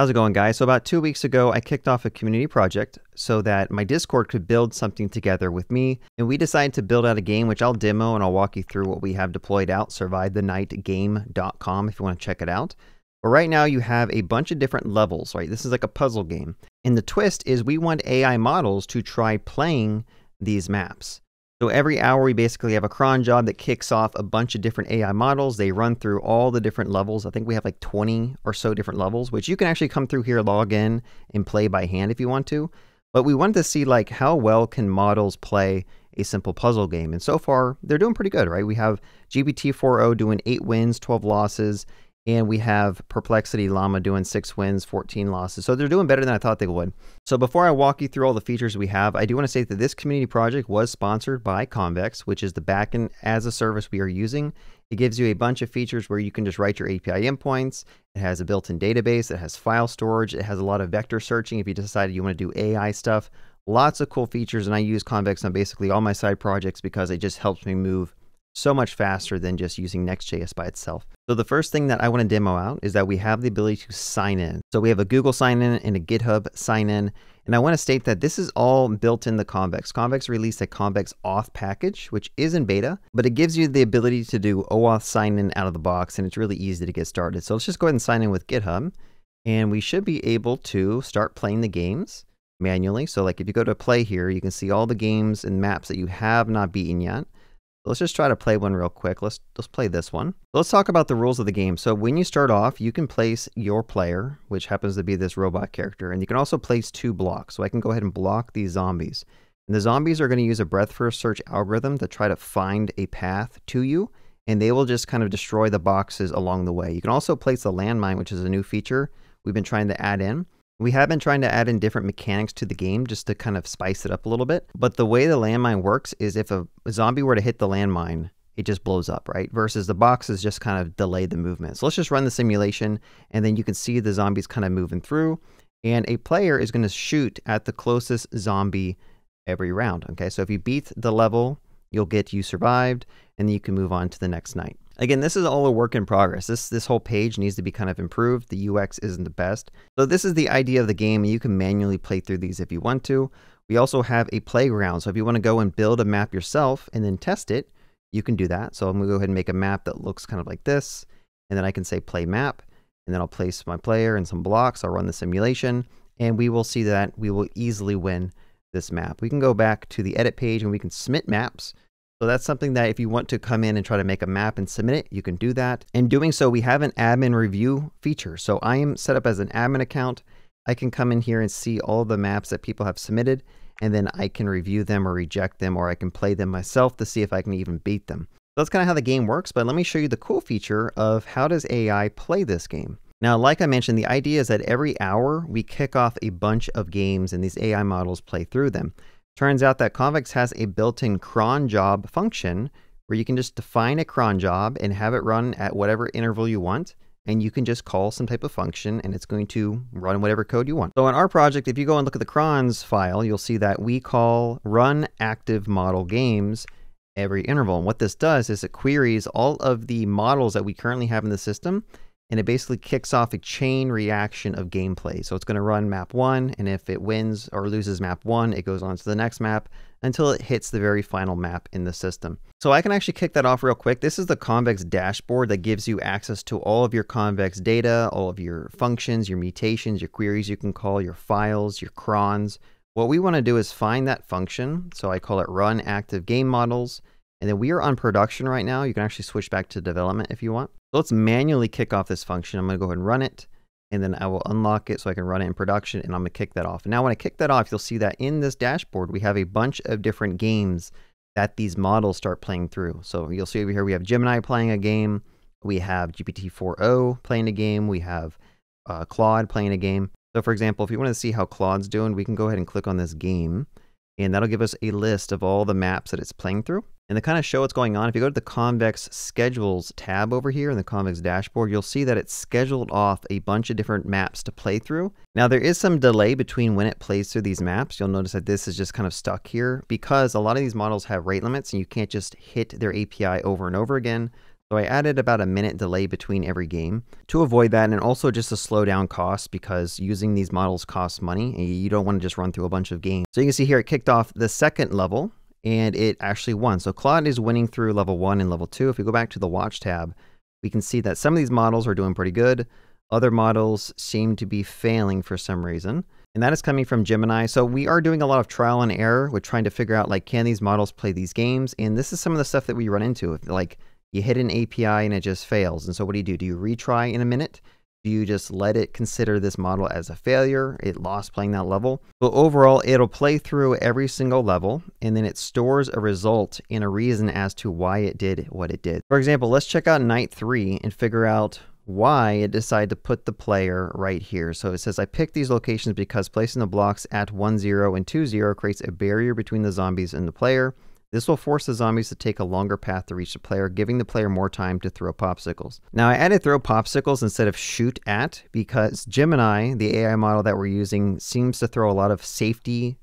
How's it going, guys? So, about two weeks ago, I kicked off a community project so that my Discord could build something together with me. And we decided to build out a game, which I'll demo and I'll walk you through what we have deployed out survivethenightgame.com if you want to check it out. But right now, you have a bunch of different levels, right? This is like a puzzle game. And the twist is we want AI models to try playing these maps. So every hour we basically have a cron job that kicks off a bunch of different AI models. They run through all the different levels. I think we have like 20 or so different levels, which you can actually come through here, log in and play by hand if you want to. But we wanted to see like how well can models play a simple puzzle game. And so far they're doing pretty good, right? We have GPT-4o doing 8 wins, 12 losses, and we have Perplexity Llama doing six wins, 14 losses. So they're doing better than I thought they would. So before I walk you through all the features we have, I do want to say that this community project was sponsored by Convex, which is the backend as a service we are using. It gives you a bunch of features where you can just write your API endpoints. It has a built-in database. It has file storage. It has a lot of vector searching if you decided you want to do AI stuff. Lots of cool features, and I use Convex on basically all my side projects because it just helps me move so much faster than just using Next.js by itself. So the first thing that I want to demo out is that we have the ability to sign in. So we have a Google sign in and a GitHub sign in. And I want to state that this is all built in the Convex. Convex released a Convex auth package, which is in beta, but it gives you the ability to do OAuth sign in out of the box, and it's really easy to get started. So let's just go ahead and sign in with GitHub, and we should be able to start playing the games manually. So like if you go to play here, you can see all the games and maps that you have not beaten yet. Let's just try to play one real quick. Let's let's play this one. Let's talk about the rules of the game. So when you start off, you can place your player, which happens to be this robot character, and you can also place two blocks. So I can go ahead and block these zombies. And the zombies are going to use a breadth first search algorithm to try to find a path to you, and they will just kind of destroy the boxes along the way. You can also place a landmine, which is a new feature we've been trying to add in. We have been trying to add in different mechanics to the game just to kind of spice it up a little bit. But the way the landmine works is if a zombie were to hit the landmine, it just blows up, right? Versus the boxes just kind of delay the movement. So let's just run the simulation and then you can see the zombies kind of moving through. And a player is going to shoot at the closest zombie every round. Okay, so if you beat the level, you'll get you survived and then you can move on to the next night. Again, this is all a work in progress. This this whole page needs to be kind of improved. The UX isn't the best. So this is the idea of the game, you can manually play through these if you want to. We also have a playground. So if you want to go and build a map yourself and then test it, you can do that. So I'm going to go ahead and make a map that looks kind of like this. And then I can say play map. And then I'll place my player and some blocks. I'll run the simulation. And we will see that we will easily win this map. We can go back to the edit page and we can submit maps. So that's something that if you want to come in and try to make a map and submit it, you can do that. In doing so, we have an admin review feature. So I am set up as an admin account. I can come in here and see all the maps that people have submitted, and then I can review them or reject them, or I can play them myself to see if I can even beat them. That's kind of how the game works, but let me show you the cool feature of how does AI play this game. Now, like I mentioned, the idea is that every hour we kick off a bunch of games and these AI models play through them. Turns out that Convex has a built-in cron job function where you can just define a cron job and have it run at whatever interval you want. And you can just call some type of function and it's going to run whatever code you want. So in our project, if you go and look at the crons file, you'll see that we call run active model games every interval. And what this does is it queries all of the models that we currently have in the system and it basically kicks off a chain reaction of gameplay. So it's going to run map one, and if it wins or loses map one, it goes on to the next map until it hits the very final map in the system. So I can actually kick that off real quick. This is the Convex dashboard that gives you access to all of your Convex data, all of your functions, your mutations, your queries you can call, your files, your crons. What we want to do is find that function. So I call it run active game models. And then we are on production right now. You can actually switch back to development if you want. So let's manually kick off this function. I'm going to go ahead and run it. And then I will unlock it so I can run it in production. And I'm going to kick that off. And now when I kick that off, you'll see that in this dashboard, we have a bunch of different games that these models start playing through. So you'll see over here, we have Gemini playing a game. We have GPT-4o playing a game. We have uh, Claude playing a game. So for example, if you want to see how Claude's doing, we can go ahead and click on this game. And that'll give us a list of all the maps that it's playing through. And to kind of show what's going on, if you go to the Convex Schedules tab over here in the Convex dashboard, you'll see that it's scheduled off a bunch of different maps to play through. Now there is some delay between when it plays through these maps. You'll notice that this is just kind of stuck here because a lot of these models have rate limits and you can't just hit their API over and over again. So I added about a minute delay between every game to avoid that and also just to slow down costs because using these models costs money and you don't want to just run through a bunch of games. So you can see here it kicked off the second level and it actually won. So Claude is winning through level one and level two. If we go back to the watch tab, we can see that some of these models are doing pretty good. Other models seem to be failing for some reason. And that is coming from Gemini. So we are doing a lot of trial and error with trying to figure out like, can these models play these games? And this is some of the stuff that we run into. Like you hit an API and it just fails. And so what do you do? Do you retry in a minute? You just let it consider this model as a failure? It lost playing that level. But overall, it'll play through every single level and then it stores a result and a reason as to why it did what it did. For example, let's check out night three and figure out why it decided to put the player right here. So it says, I picked these locations because placing the blocks at 1, 0 and 2, 0 creates a barrier between the zombies and the player. This will force the zombies to take a longer path to reach the player, giving the player more time to throw popsicles. Now, I added throw popsicles instead of shoot at because Gemini, the AI model that we're using, seems to throw a lot of safety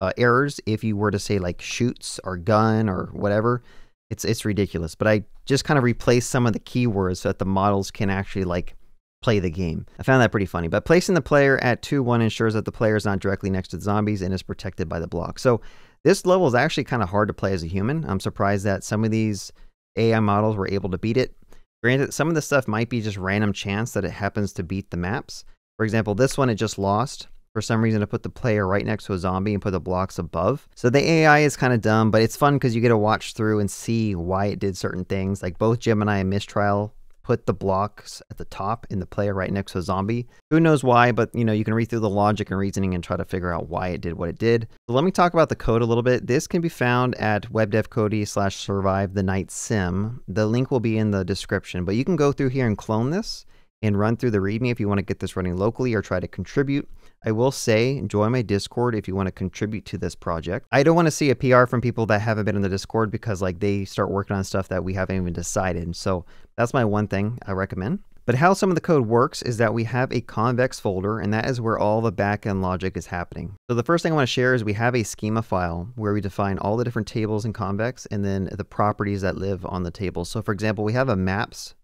uh, errors if you were to say like shoots or gun or whatever. It's, it's ridiculous. But I just kind of replaced some of the keywords so that the models can actually like play the game. I found that pretty funny. But placing the player at 2-1 ensures that the player is not directly next to the zombies and is protected by the block. So this level is actually kind of hard to play as a human. I'm surprised that some of these AI models were able to beat it. Granted, some of the stuff might be just random chance that it happens to beat the maps. For example, this one it just lost for some reason to put the player right next to a zombie and put the blocks above. So the AI is kind of dumb, but it's fun because you get to watch through and see why it did certain things. Like both Gemini and Mistral put the blocks at the top in the player right next to a zombie. Who knows why, but you know, you can read through the logic and reasoning and try to figure out why it did what it did. Let me talk about the code a little bit. This can be found at webdevcody slash survive the night sim. The link will be in the description, but you can go through here and clone this and run through the README if you want to get this running locally or try to contribute. I will say, join my Discord if you want to contribute to this project. I don't want to see a PR from people that haven't been in the Discord because like they start working on stuff that we haven't even decided. So that's my one thing I recommend. But how some of the code works is that we have a convex folder, and that is where all the backend logic is happening. So the first thing I want to share is we have a schema file where we define all the different tables in convex and then the properties that live on the table. So for example, we have a maps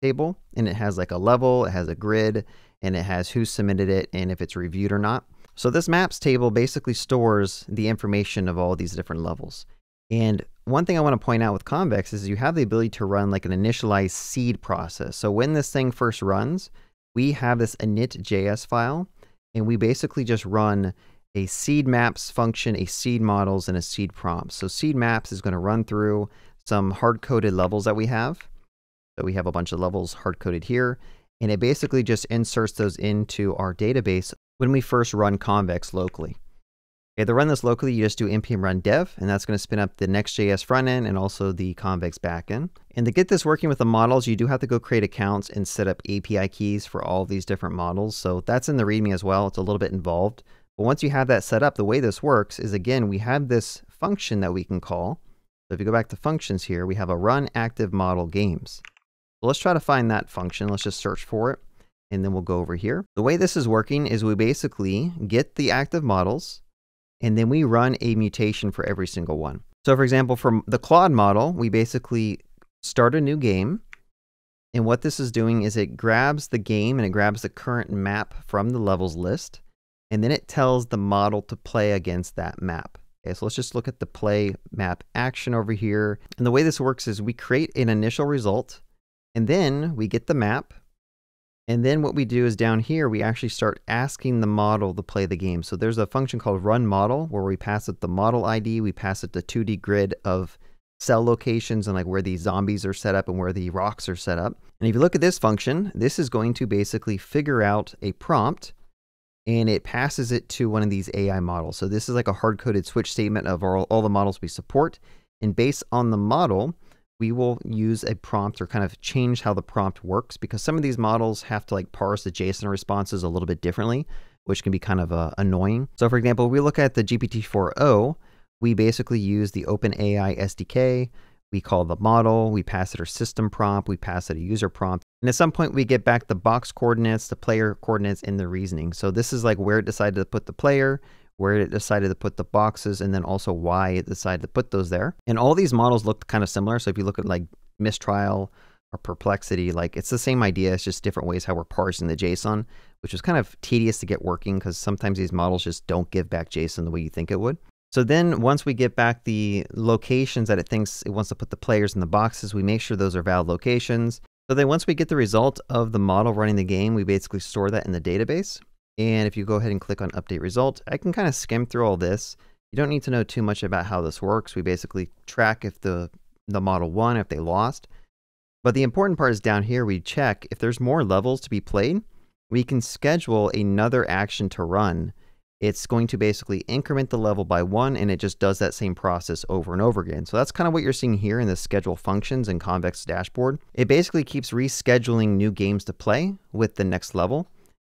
table and it has like a level, it has a grid, and it has who submitted it and if it's reviewed or not. So this maps table basically stores the information of all these different levels. And one thing I want to point out with Convex is you have the ability to run like an initialized seed process. So when this thing first runs, we have this init.js file, and we basically just run a seed maps function, a seed models, and a seed prompt. So seed maps is going to run through some hard-coded levels that we have. So we have a bunch of levels hard-coded here, and it basically just inserts those into our database when we first run Convex locally. Okay, to run this locally, you just do npm run dev, and that's going to spin up the Next.js frontend and also the Convex backend. And to get this working with the models, you do have to go create accounts and set up API keys for all these different models. So that's in the README as well. It's a little bit involved. But once you have that set up, the way this works is, again, we have this function that we can call. So if you go back to functions here, we have a run active model games. Let's try to find that function. Let's just search for it, and then we'll go over here. The way this is working is we basically get the active models, and then we run a mutation for every single one. So for example, from the Claude model, we basically start a new game. And what this is doing is it grabs the game and it grabs the current map from the levels list. And then it tells the model to play against that map. Okay, so let's just look at the play map action over here. And the way this works is we create an initial result and then we get the map and then what we do is down here, we actually start asking the model to play the game. So there's a function called run model where we pass it the model ID, we pass it the 2D grid of cell locations and like where the zombies are set up and where the rocks are set up. And if you look at this function, this is going to basically figure out a prompt and it passes it to one of these AI models. So this is like a hard-coded switch statement of all, all the models we support. And based on the model, we will use a prompt or kind of change how the prompt works because some of these models have to like parse the JSON responses a little bit differently, which can be kind of uh, annoying. So for example, we look at the GPT-4o, we basically use the OpenAI SDK, we call the model, we pass it our system prompt, we pass it a user prompt. And at some point we get back the box coordinates, the player coordinates, and the reasoning. So this is like where it decided to put the player, where it decided to put the boxes, and then also why it decided to put those there. And all these models look kind of similar. So if you look at like Mistral or perplexity. Like it's the same idea, it's just different ways how we're parsing the JSON, which was kind of tedious to get working because sometimes these models just don't give back JSON the way you think it would. So then once we get back the locations that it thinks it wants to put the players in the boxes, we make sure those are valid locations. So then once we get the result of the model running the game, we basically store that in the database. And if you go ahead and click on update result, I can kind of skim through all this. You don't need to know too much about how this works. We basically track if the, the model won, if they lost. But the important part is down here, we check if there's more levels to be played, we can schedule another action to run it's going to basically increment the level by one and it just does that same process over and over again. So that's kind of what you're seeing here in the schedule functions and Convex dashboard. It basically keeps rescheduling new games to play with the next level.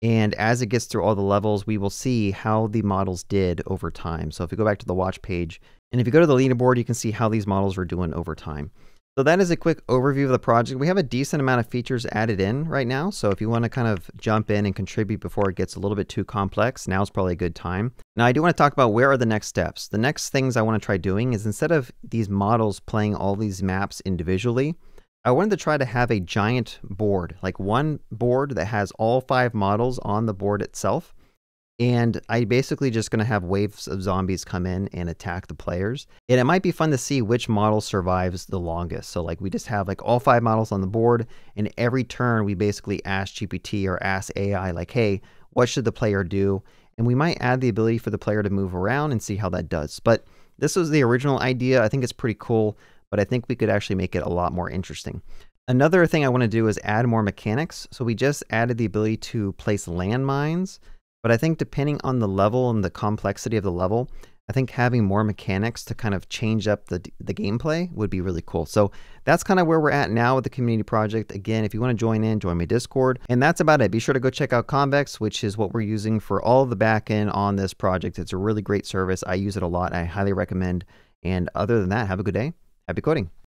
And as it gets through all the levels, we will see how the models did over time. So if you go back to the watch page, and if you go to the leaderboard, you can see how these models are doing over time. So that is a quick overview of the project. We have a decent amount of features added in right now. So if you want to kind of jump in and contribute before it gets a little bit too complex, now is probably a good time. Now I do want to talk about where are the next steps. The next things I want to try doing is instead of these models playing all these maps individually, I wanted to try to have a giant board, like one board that has all five models on the board itself. And I basically just going to have waves of zombies come in and attack the players. And it might be fun to see which model survives the longest. So like we just have like all five models on the board and every turn we basically ask GPT or ask AI like, hey, what should the player do? And we might add the ability for the player to move around and see how that does. But this was the original idea. I think it's pretty cool, but I think we could actually make it a lot more interesting. Another thing I want to do is add more mechanics. So we just added the ability to place landmines. But I think depending on the level and the complexity of the level, I think having more mechanics to kind of change up the, the gameplay would be really cool. So that's kind of where we're at now with the community project. Again, if you want to join in, join my Discord. And that's about it. Be sure to go check out Convex, which is what we're using for all the backend on this project. It's a really great service. I use it a lot. I highly recommend. And other than that, have a good day. Happy coding.